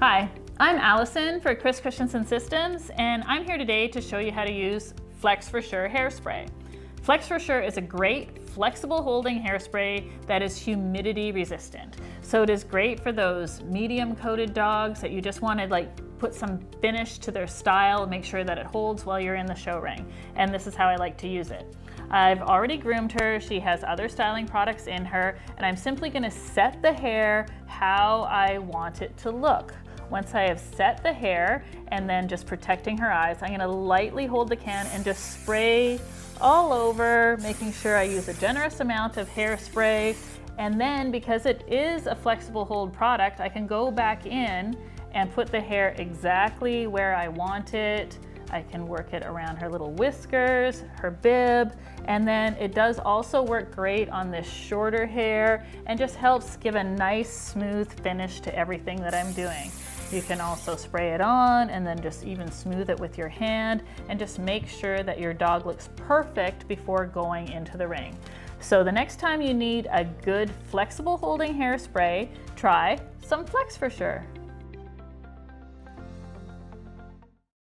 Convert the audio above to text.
Hi, I'm Allison for Chris Christensen Systems, and I'm here today to show you how to use Flex for Sure hairspray. Flex for Sure is a great flexible holding hairspray that is humidity resistant. So it is great for those medium coated dogs that you just want to like put some finish to their style, make sure that it holds while you're in the show ring. And this is how I like to use it. I've already groomed her. She has other styling products in her, and I'm simply gonna set the hair how I want it to look. Once I have set the hair and then just protecting her eyes, I'm gonna lightly hold the can and just spray all over, making sure I use a generous amount of hairspray. And then because it is a flexible hold product, I can go back in and put the hair exactly where I want it. I can work it around her little whiskers, her bib, and then it does also work great on this shorter hair and just helps give a nice smooth finish to everything that I'm doing. You can also spray it on and then just even smooth it with your hand and just make sure that your dog looks perfect before going into the ring. So the next time you need a good flexible holding hairspray, try some Flex for sure.